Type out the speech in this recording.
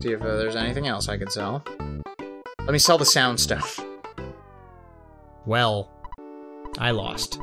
See if uh, there's anything else I could sell. Let me sell the sound stuff. Well, I lost.